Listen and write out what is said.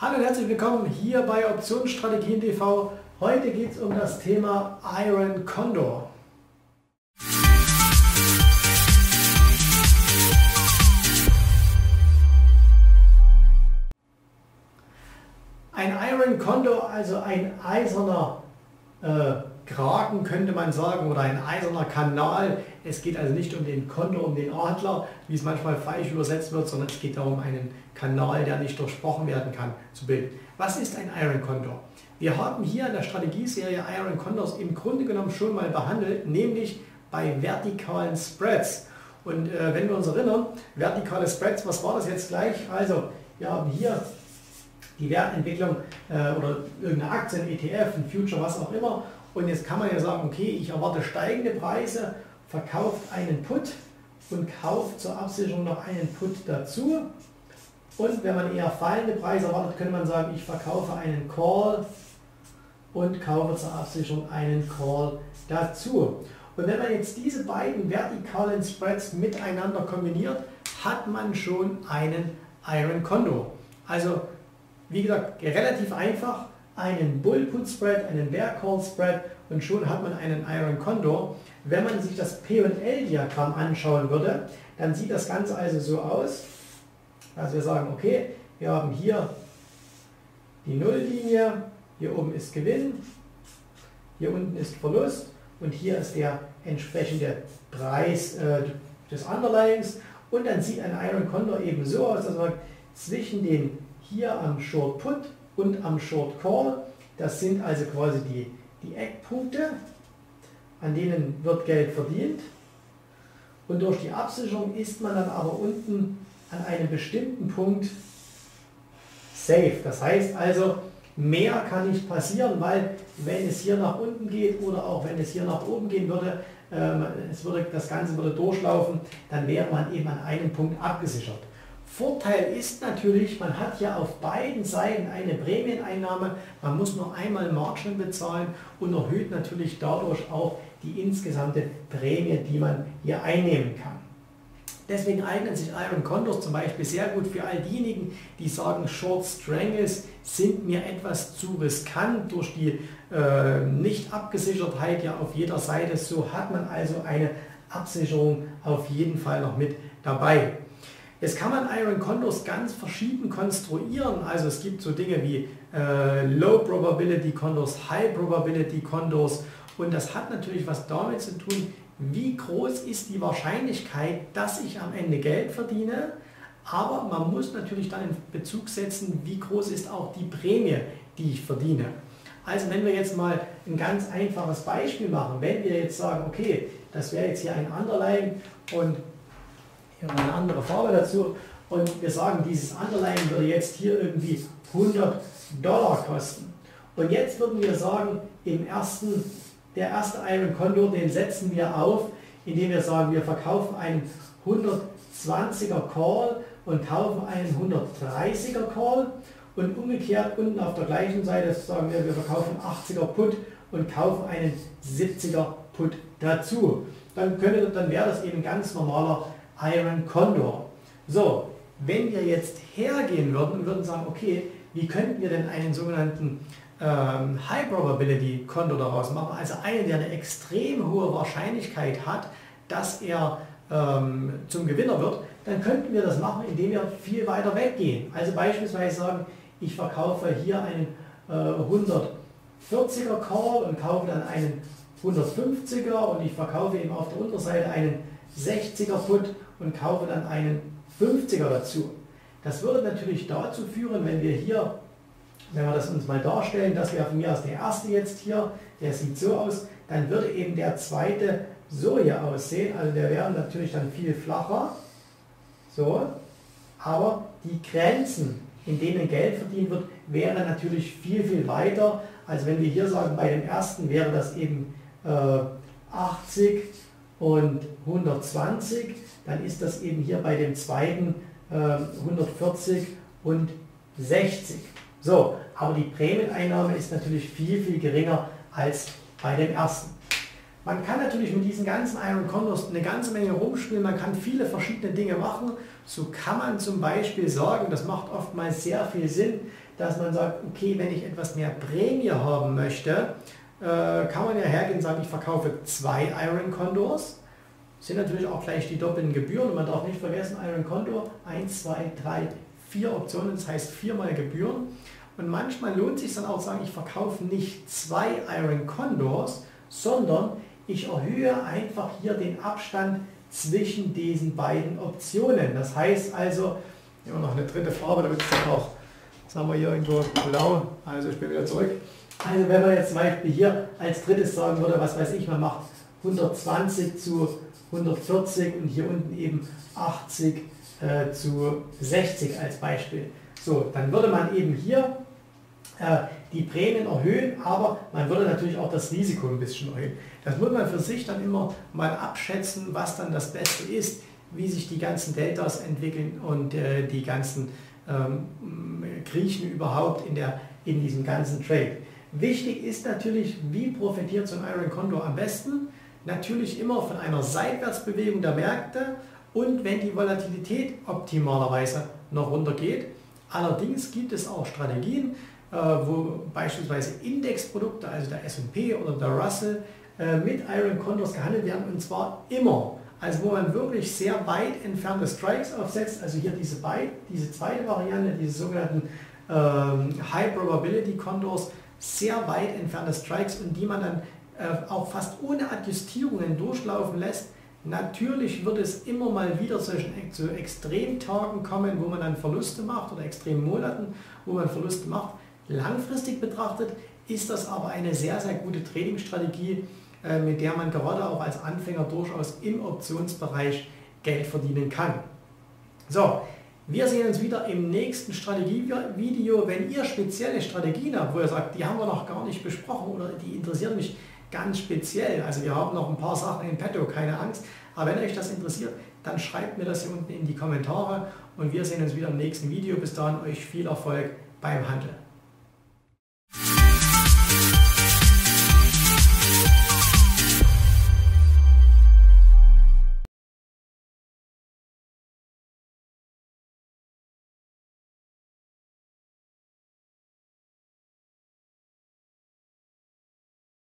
Hallo und herzlich willkommen hier bei Optionsstrategien TV. Heute geht es um das Thema Iron Condor. Ein Iron Condor, also ein eiserner äh, Kragen könnte man sagen oder ein eiserner Kanal. Es geht also nicht um den Kondor, um den Adler, wie es manchmal falsch übersetzt wird, sondern es geht darum, einen Kanal, der nicht durchbrochen werden kann, zu bilden. Was ist ein Iron Condor? Wir haben hier in der Strategieserie Iron Condors im Grunde genommen schon mal behandelt, nämlich bei vertikalen Spreads. Und äh, wenn wir uns erinnern, vertikale Spreads, was war das jetzt gleich? Also wir haben hier die Wertentwicklung äh, oder irgendeine Aktie, ein ETF, ein Future, was auch immer. Und jetzt kann man ja sagen, okay, ich erwarte steigende Preise, verkauft einen Put und kauft zur Absicherung noch einen Put dazu. Und wenn man eher fallende Preise erwartet, könnte man sagen, ich verkaufe einen Call und kaufe zur Absicherung einen Call dazu. Und wenn man jetzt diese beiden vertikalen Spreads miteinander kombiniert, hat man schon einen Iron Condor. Also wie gesagt, relativ einfach, einen Bull Put Spread, einen Bear Call Spread und schon hat man einen Iron Condor. Wenn man sich das P&L-Diagramm anschauen würde, dann sieht das Ganze also so aus, dass wir sagen, okay, wir haben hier die Nulllinie, hier oben ist Gewinn, hier unten ist Verlust und hier ist der entsprechende Preis äh, des Underlyings und dann sieht ein Iron Condor eben so aus, dass man zwischen den hier am Short Put und am Short Call. Das sind also quasi die, die Eckpunkte, an denen wird Geld verdient. Und durch die Absicherung ist man dann aber unten an einem bestimmten Punkt safe. Das heißt also, mehr kann nicht passieren, weil wenn es hier nach unten geht oder auch wenn es hier nach oben gehen würde, ähm, es würde, das Ganze würde durchlaufen, dann wäre man eben an einem Punkt abgesichert. Vorteil ist natürlich, man hat ja auf beiden Seiten eine Prämieneinnahme, man muss nur einmal Margin bezahlen und erhöht natürlich dadurch auch die insgesamte Prämie, die man hier einnehmen kann. Deswegen eignen sich Iron Condors zum Beispiel sehr gut für all diejenigen, die sagen, Short Strangles sind mir etwas zu riskant durch die äh, Nicht-Abgesichertheit ja auf jeder Seite. So hat man also eine Absicherung auf jeden Fall noch mit dabei. Jetzt kann man Iron Condors ganz verschieden konstruieren. Also es gibt so Dinge wie äh, Low Probability Condors, High Probability Condors und das hat natürlich was damit zu tun, wie groß ist die Wahrscheinlichkeit, dass ich am Ende Geld verdiene. Aber man muss natürlich dann in Bezug setzen, wie groß ist auch die Prämie, die ich verdiene. Also wenn wir jetzt mal ein ganz einfaches Beispiel machen, wenn wir jetzt sagen, okay, das wäre jetzt hier ein Underline und eine andere Farbe dazu. Und wir sagen, dieses Underline würde jetzt hier irgendwie 100 Dollar kosten. Und jetzt würden wir sagen, im ersten, der erste Iron Condor, den setzen wir auf, indem wir sagen, wir verkaufen einen 120er Call und kaufen einen 130er Call. Und umgekehrt unten auf der gleichen Seite sagen wir, wir verkaufen 80er Put und kaufen einen 70er Put dazu. Dann, könnte, dann wäre das eben ganz normaler Iron Condor. So, wenn wir jetzt hergehen würden und würden sagen, okay, wie könnten wir denn einen sogenannten ähm, High Probability Condor daraus machen, also einen, der eine extrem hohe Wahrscheinlichkeit hat, dass er ähm, zum Gewinner wird, dann könnten wir das machen, indem wir viel weiter weggehen. Also beispielsweise sagen, ich verkaufe hier einen äh, 140er Call und kaufe dann einen 150er und ich verkaufe eben auf der Unterseite einen 60er Put und kaufe dann einen 50er dazu. Das würde natürlich dazu führen, wenn wir hier, wenn wir das uns mal darstellen, das wäre von mir aus der erste jetzt hier, der sieht so aus, dann würde eben der zweite so hier aussehen, also der wäre natürlich dann viel flacher, so, aber die Grenzen, in denen Geld verdient wird, wären natürlich viel, viel weiter, als wenn wir hier sagen, bei dem ersten wäre das eben äh, 80 und 120, dann ist das eben hier bei dem zweiten äh, 140 und 60. So, aber die Prämieneinnahme ist natürlich viel, viel geringer als bei dem ersten. Man kann natürlich mit diesen ganzen Iron Condors eine ganze Menge rumspielen, man kann viele verschiedene Dinge machen. So kann man zum Beispiel sagen, das macht oftmals sehr viel Sinn, dass man sagt, okay, wenn ich etwas mehr Prämie haben möchte, kann man ja hergehen und sagen, ich verkaufe zwei Iron Condors. Sind natürlich auch gleich die doppelten Gebühren und man darf nicht vergessen, Iron Condor 1, 2, 3, 4 Optionen, das heißt viermal Gebühren. Und manchmal lohnt es sich dann auch sagen, ich verkaufe nicht zwei Iron Condors, sondern ich erhöhe einfach hier den Abstand zwischen diesen beiden Optionen. Das heißt also, immer noch eine dritte Farbe, damit es dann auch, haben wir hier irgendwo blau, also ich bin wieder zurück. Also wenn man jetzt zum Beispiel hier als drittes sagen würde, was weiß ich, man macht 120 zu 140 und hier unten eben 80 äh, zu 60 als Beispiel. So, dann würde man eben hier äh, die Prämien erhöhen, aber man würde natürlich auch das Risiko ein bisschen erhöhen. Das muss man für sich dann immer mal abschätzen, was dann das Beste ist, wie sich die ganzen Deltas entwickeln und äh, die ganzen ähm, Griechen überhaupt in, der, in diesem ganzen Trade. Wichtig ist natürlich, wie profitiert so ein Iron Condor am besten? Natürlich immer von einer Seitwärtsbewegung der Märkte und wenn die Volatilität optimalerweise noch runtergeht. Allerdings gibt es auch Strategien, äh, wo beispielsweise Indexprodukte, also der S&P oder der Russell, äh, mit Iron Condors gehandelt werden und zwar immer. Also wo man wirklich sehr weit entfernte Strikes aufsetzt, also hier diese, beid, diese zweite Variante, diese sogenannten ähm, High Probability Condors, sehr weit entfernte Strikes und die man dann äh, auch fast ohne Adjustierungen durchlaufen lässt. Natürlich wird es immer mal wieder zu, zu Extremtagen kommen, wo man dann Verluste macht oder Extremmonaten, wo man Verluste macht. Langfristig betrachtet ist das aber eine sehr, sehr gute Tradingstrategie, äh, mit der man gerade auch als Anfänger durchaus im Optionsbereich Geld verdienen kann. So, wir sehen uns wieder im nächsten Strategievideo. Wenn ihr spezielle Strategien habt, wo ihr sagt, die haben wir noch gar nicht besprochen oder die interessieren mich ganz speziell, also wir haben noch ein paar Sachen in petto, keine Angst, aber wenn euch das interessiert, dann schreibt mir das hier unten in die Kommentare und wir sehen uns wieder im nächsten Video. Bis dahin euch viel Erfolg beim Handel.